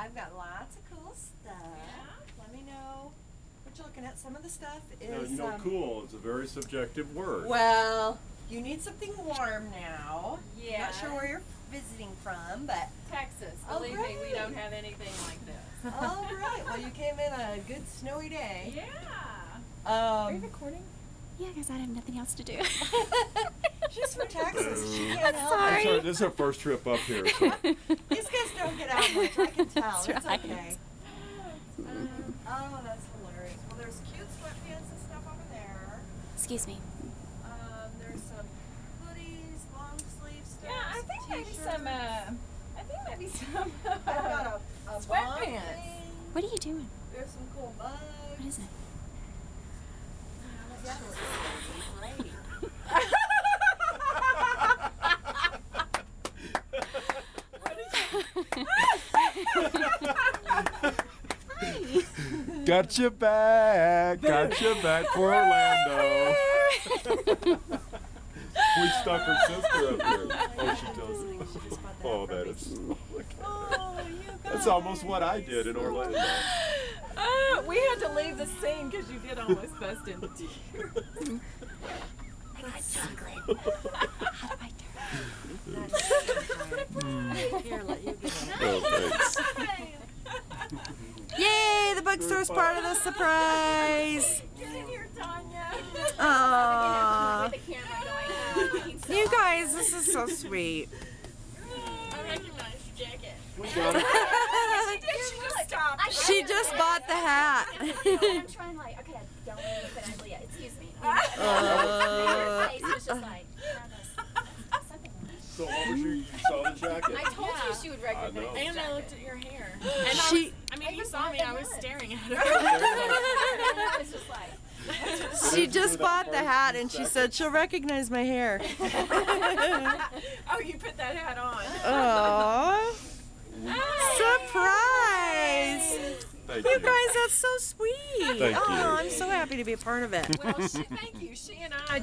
I've got lots of cool stuff. Yeah. Let me know what you're looking at. Some of the stuff is. No, is. you know, um, cool is a very subjective word. Well, you need something warm now. Yeah. Not sure where you're visiting from, but Texas. Oh, Believe me, we don't have anything like this. all right. Well, you came in a good snowy day. Yeah. Um, Are you recording? Yeah, because I have nothing else to do. she's from Texas. She can't I'm it. sorry, this is our first trip up here. So. These guys don't get out much. I can tell. That's it's right. okay. Oh, that's hilarious. Well, there's cute sweatpants and stuff over there. Excuse me. Um, there's some hoodies, long sleeve stuff. Yeah, I think maybe t-shirts. some. Uh, I think maybe some. I've got a, a Sweatpants. thing. What are you doing? There's some cool mugs. What is it? Got your back, got your back for Orlando. we stuck her sister up here. Oh, she does. Oh, that is. Oh, you. That's almost what I did in Orlando. Uh, we had to leave the scene because you did almost bust into tears. Here, let you get it. Oh, thanks. Yay! The bookstore's part of the surprise. Get in here, Tonya. Aww. the camera going. You guys, this is so sweet. I recognize your jacket. We got it. She did. She just stopped. She just bought the hat. I'm trying like, okay, don't look at Angela yet. Excuse me. Uh, face was just like. So what was your, you saw the jacket? I told you she would recognize know. the And I looked at your hair. And She- I mean, you saw me. I was staring at her. I just like, She just bought the hat and she said she'll recognize my hair. oh, you put that hat on. Aww. Surprise! Thank You you. guys, that's so sweet. Thank oh, you. I'm so happy to be a part of it. Well, she, thank you. She and I